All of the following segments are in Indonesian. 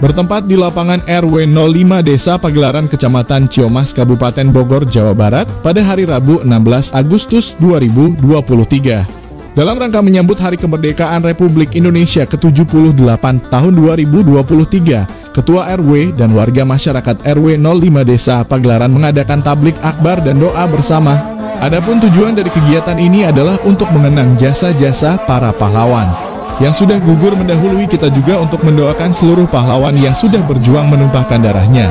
bertempat di lapangan RW 05 Desa Pagelaran Kecamatan Ciomas, Kabupaten Bogor, Jawa Barat pada hari Rabu 16 Agustus 2023. Dalam rangka menyambut Hari Kemerdekaan Republik Indonesia ke-78 tahun 2023, Ketua RW dan warga masyarakat RW 05 Desa Pagelaran mengadakan tablik akbar dan doa bersama. Adapun tujuan dari kegiatan ini adalah untuk mengenang jasa-jasa para pahlawan. Yang sudah gugur mendahului kita juga untuk mendoakan seluruh pahlawan yang sudah berjuang menumpahkan darahnya.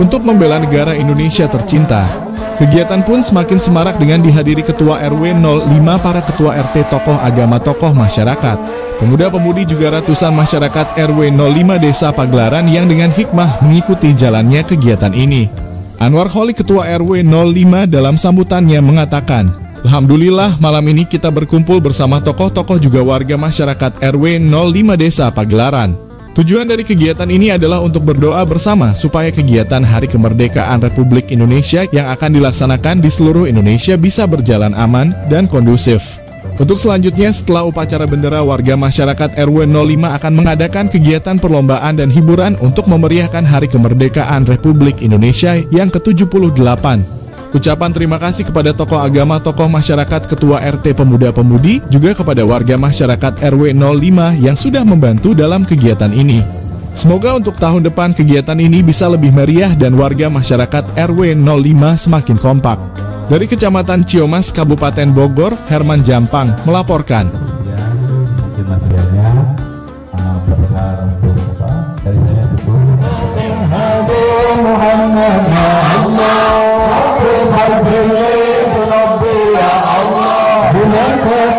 Untuk membela negara Indonesia tercinta, kegiatan pun semakin semarak dengan dihadiri Ketua RW 05 para Ketua RT tokoh agama tokoh masyarakat. Pemuda-pemudi juga ratusan masyarakat RW 05 Desa Pagelaran yang dengan hikmah mengikuti jalannya kegiatan ini. Anwar Holik Ketua RW 05 dalam sambutannya mengatakan, Alhamdulillah malam ini kita berkumpul bersama tokoh-tokoh juga warga masyarakat RW 05 Desa Pagelaran. Tujuan dari kegiatan ini adalah untuk berdoa bersama supaya kegiatan Hari Kemerdekaan Republik Indonesia yang akan dilaksanakan di seluruh Indonesia bisa berjalan aman dan kondusif. Untuk selanjutnya, setelah upacara bendera warga masyarakat RW 05 akan mengadakan kegiatan perlombaan dan hiburan untuk memeriahkan Hari Kemerdekaan Republik Indonesia yang ke-78 Ucapan terima kasih kepada tokoh agama, tokoh masyarakat, ketua RT Pemuda-Pemudi, juga kepada warga masyarakat RW 05 yang sudah membantu dalam kegiatan ini. Semoga untuk tahun depan kegiatan ini bisa lebih meriah dan warga masyarakat RW 05 semakin kompak. Dari Kecamatan Ciomas, Kabupaten Bogor, Herman Jampang melaporkan.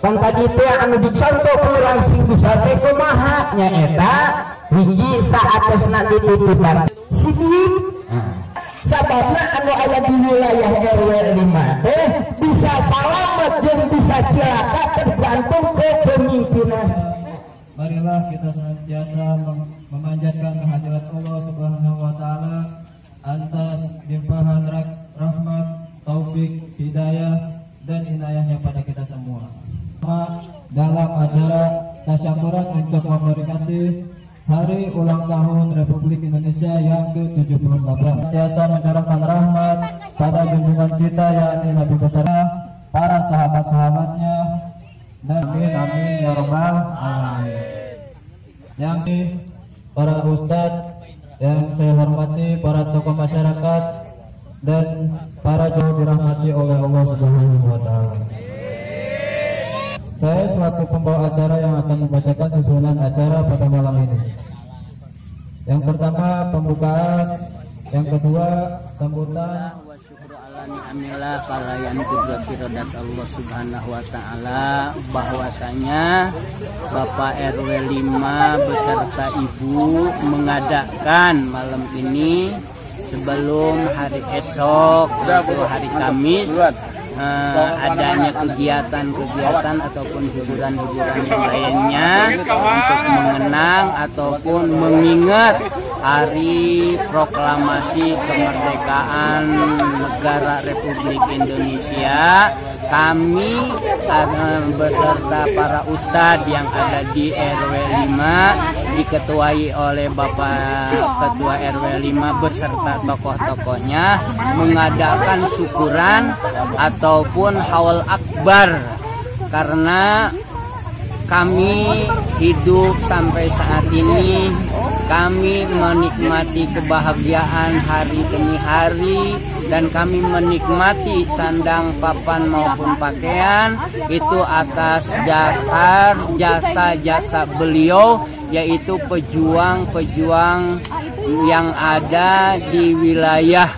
Kan tadi itu anu dicontoh kurang sing bisa teh kumaha? Nya eta hiji saatosna dititipan sidik sababna anu aya di wilayah RW 5 teh bisa selamat dan bisa celaka tergantung kepemimpinan. Marilah kita senantiasa memanjatkan kehadirat Allah Subhanahu wa taala atas limpahan rahmat, taufik, hidayah dan inayahnya pada kita semua. Dalam acara tasyakuran untuk memberkati Hari ulang tahun Republik Indonesia yang ke-78. Biasa mencurahkan rahmat pada junjungan kita yakni Nabi besar para sahabat-sahabatnya. Amin amin ya robbal alamin. Yang si para ustadz yang saya hormati para tokoh masyarakat dan para jauh dirahmati oleh Allah Subhanahu wa taala. Saya selaku pembawa acara yang akan membacakan susunan acara pada malam ini. Yang pertama pembukaan, yang kedua sambutan kudrati rodat Allah subhanahu wa ta'ala bahwasanya Bapak RW 5 beserta Ibu mengadakan malam ini sebelum hari esok hari Kamis uh, adanya kegiatan-kegiatan ataupun hiburan-hiburan lainnya untuk mengenang ataupun mengingat Hari Proklamasi Kemerdekaan Negara Republik Indonesia. Kami beserta para ustadz yang ada di RW 5 diketuai oleh Bapak Ketua RW 5 beserta tokoh-tokohnya mengadakan syukuran ataupun haul akbar. Karena kami hidup sampai saat ini kami menikmati kebahagiaan hari demi hari dan kami menikmati sandang papan maupun pakaian itu atas dasar jasa-jasa beliau yaitu pejuang-pejuang yang ada di wilayah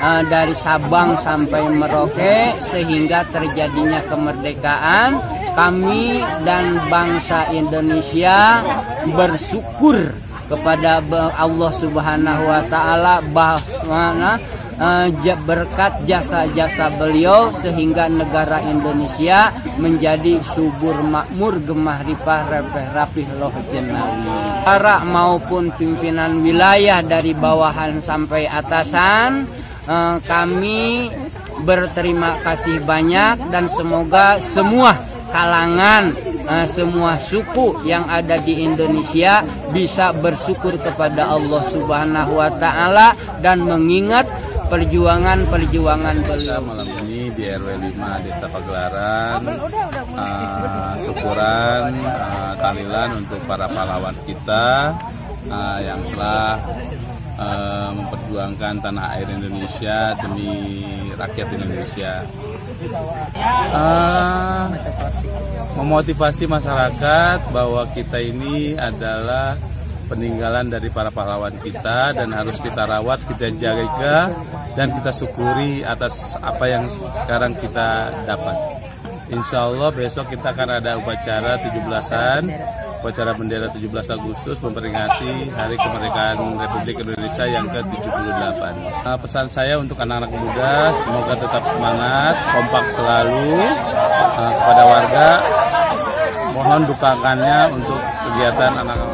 uh, dari Sabang sampai Merauke sehingga terjadinya kemerdekaan. Kami dan bangsa Indonesia bersyukur kepada Allah Subhanahu wa taala bahwa uh, berkat jasa-jasa beliau sehingga negara Indonesia menjadi subur makmur gemah ripah repeh rapih loh jenawi para maupun pimpinan wilayah dari bawahan sampai atasan uh, kami berterima kasih banyak dan semoga semua kalangan uh, semua suku yang ada di Indonesia bisa bersyukur kepada Allah Subhanahu wa taala dan mengingat perjuangan-perjuangan beliau. Malam ini di RW 5 Desa Pagelaran uh, syukuran uh, tahlilan untuk para pahlawan kita uh, yang telah uh, memperjuangkan tanah air Indonesia demi rakyat Indonesia. Uh, memotivasi masyarakat bahwa kita ini adalah peninggalan dari para pahlawan kita dan harus kita rawat, kita jaga dan kita syukuri atas apa yang sekarang kita dapat. Insya Allah besok kita akan ada upacara 17-an upacara bendera 17 Agustus memperingati Hari Kemerdekaan Republik Indonesia yang ke-78. Nah, pesan saya untuk anak-anak muda, semoga tetap semangat, kompak selalu uh, kepada warga. Mohon dukakannya untuk kegiatan anak-anak